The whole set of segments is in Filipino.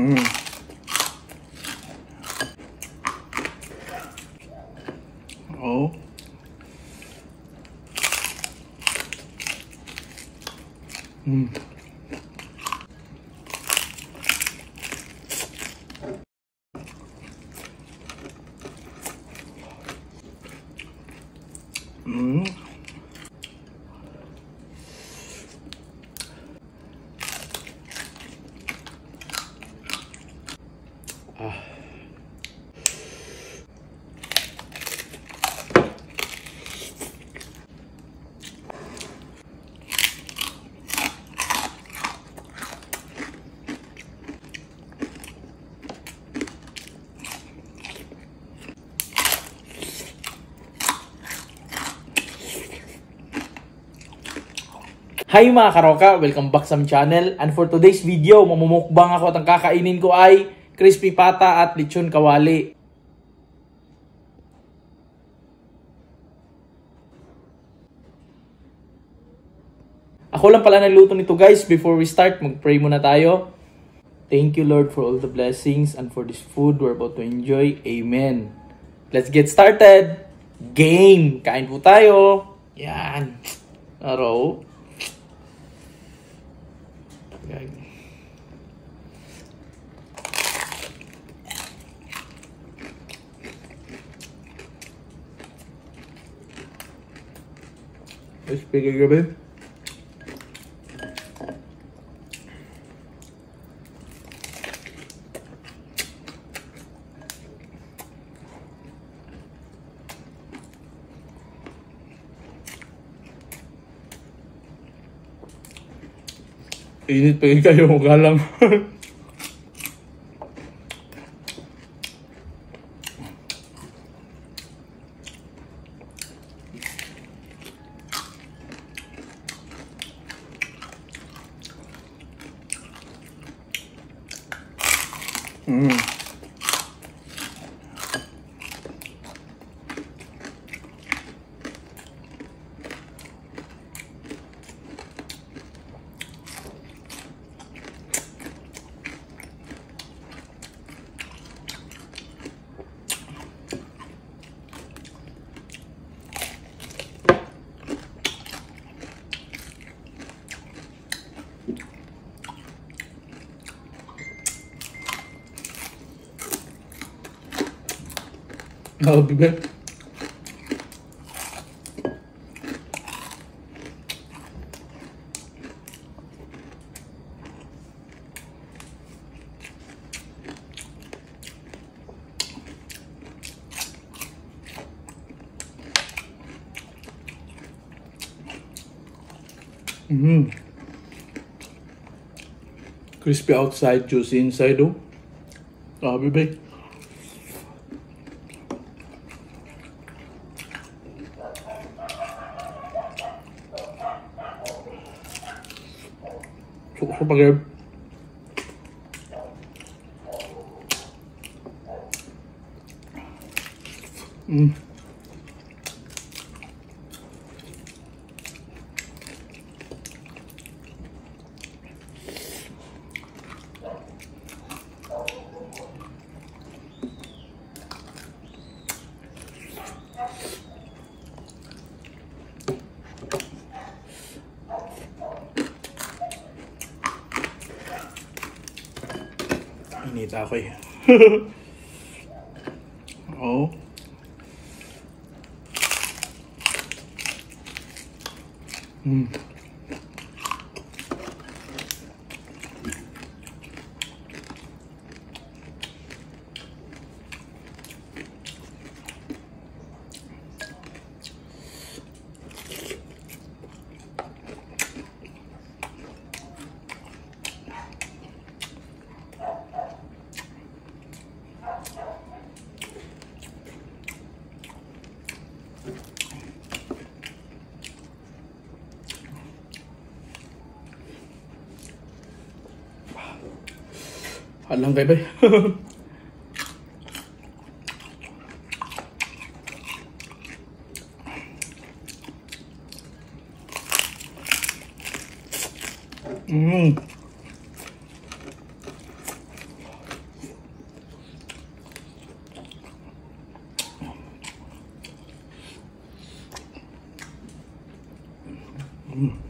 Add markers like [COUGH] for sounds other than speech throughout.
음. 어. 음. 음. Hi mga karoka! Welcome back sa aming channel. And for today's video, mamumukbang ako at ang kakainin ko ay crispy pata at lechon kawali. Ako lang pala nagluto nito guys. Before we start, mag-pray muna tayo. Thank you Lord for all the blessings and for this food we're about to enjoy. Amen. Let's get started! Game! Kain po tayo! Yan! Araw. good. It's bigger, good. Init pa rin kayo, mukha lang. [LAUGHS] That would be. Mm -hmm. Crispy outside, juicy inside though. That bebek? be. Sa 你再会。[LAUGHS] 哦嗯。Alam kayo ba? Mmm. Mm.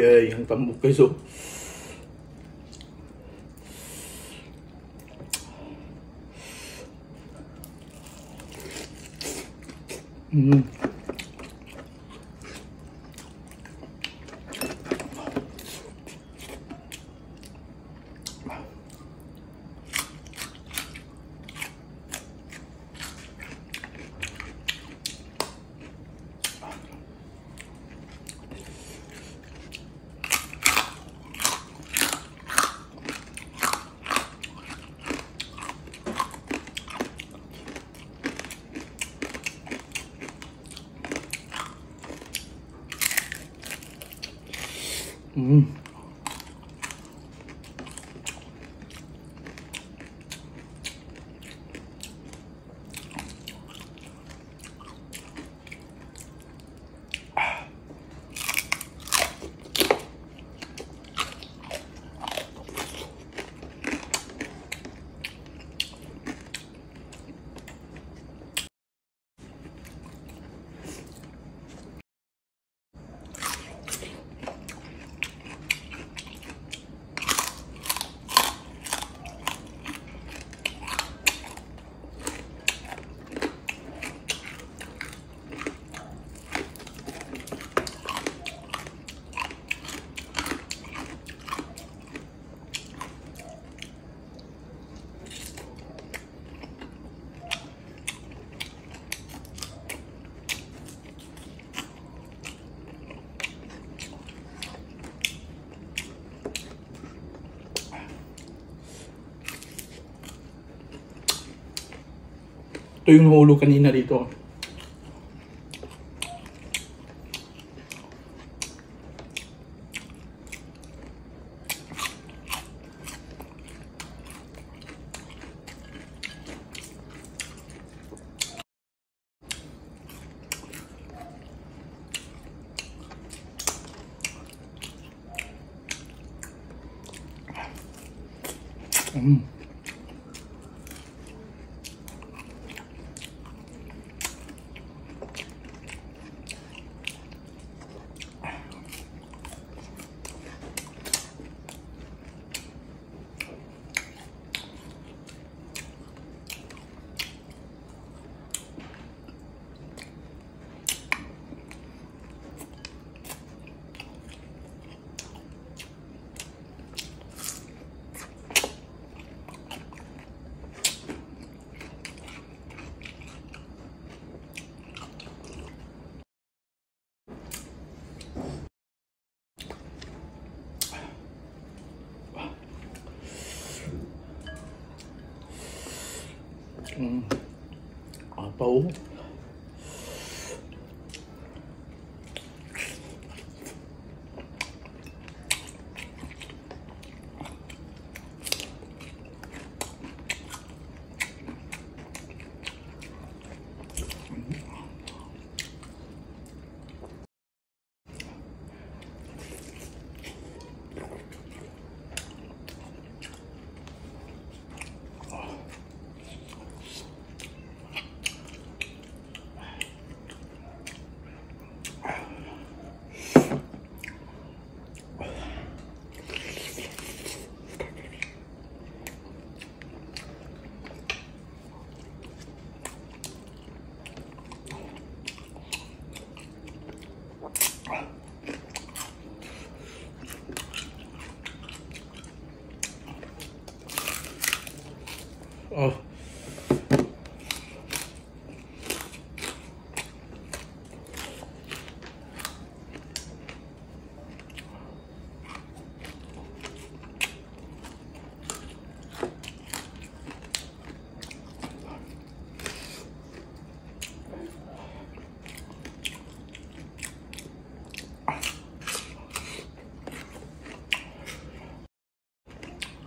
ghê ăn tầm một cái ruột Mm-hmm. Ito yung nahulog kanina dito. Mm.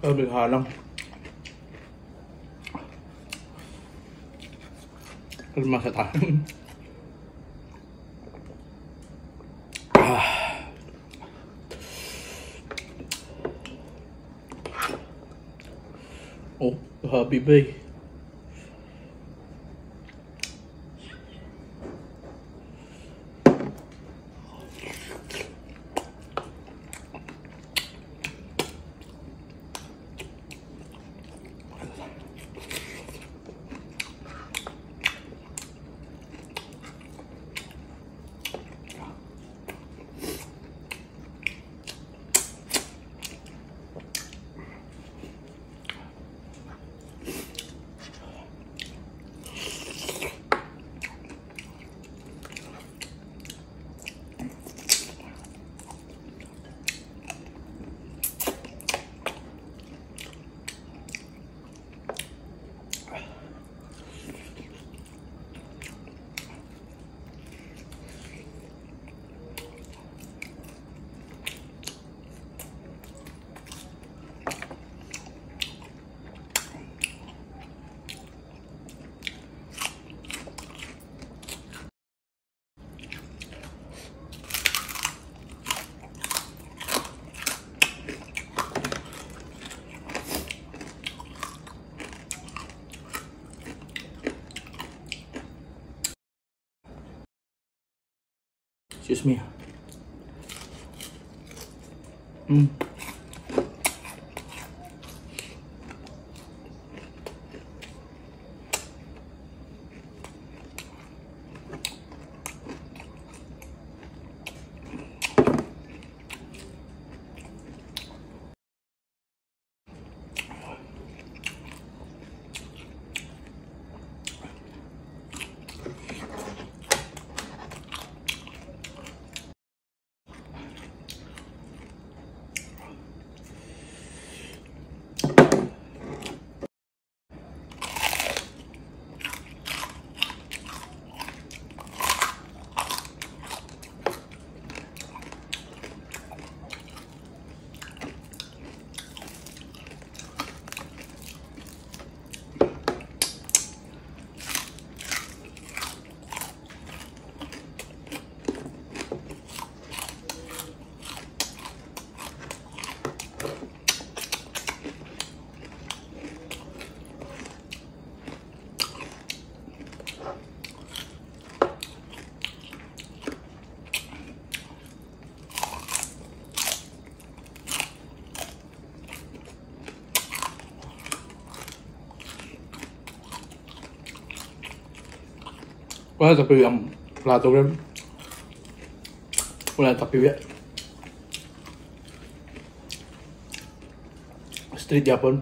Sabi halang. Kalma sa tayo. Oh, happy bay. Excuse me. Mm. Wah oh, tapi yang pelatu kan, mulai tapi ya. street Japan.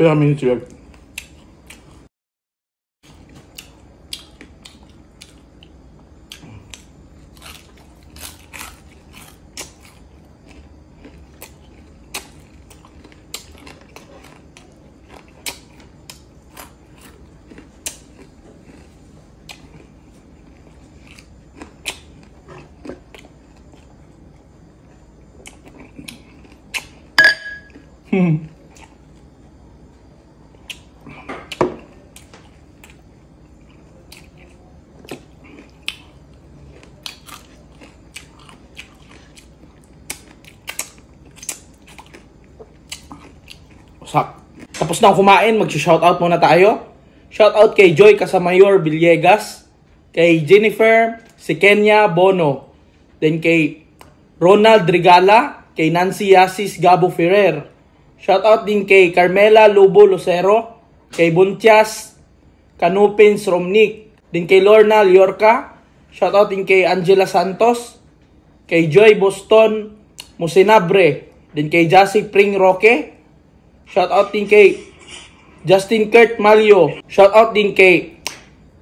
Pero a mí Hmm. Tapos na kumain, mag-shoutout muna tayo. Shoutout kay Joy Casamayor Villegas, kay Jennifer si Kenya Bono, then kay Ronald Regala, kay Nancy Yasis Gabo Ferrer. Shoutout din kay Carmela Lobo Lucero, kay Buntias Canupins Romnick, din kay Lorna Liorca. Shoutout din kay Angela Santos, kay Joy Boston Musinabre, din kay Jassy Pring Roque. Shoutout din kay Justin Kurt Malio. Shoutout din kay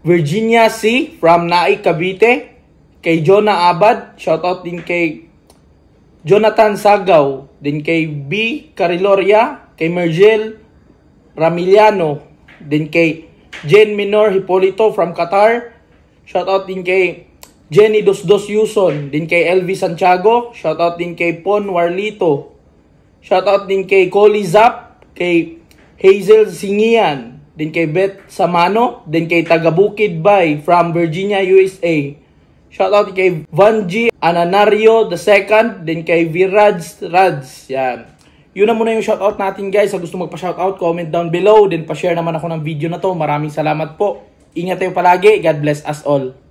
Virginia C. from Naik, Cavite. Kay Jonah Abad. Shoutout din kay Jonathan Sagaw. Din kay B. Cariloria. Kay Mergel Ramiliano. Din kay Jen Minor Hipolito from Qatar. Shoutout din kay Jenny Dosdos Yuson. Din kay LV Santiago. Shoutout din kay Pon Warlito. Shoutout din kay Coley Zap. Kay Hazel Singian, din kay Beth Samano, din kay Tagabukid Bay from Virginia, USA. Shoutout kay Vanji Ananario II, din kay Viraj Rads. Yan. Yun na muna yung shoutout natin guys. Sa gusto magpa-shoutout, comment down below. Din pa-share naman ako ng video na to. Maraming salamat po. Ingat tayo palagi. God bless us all.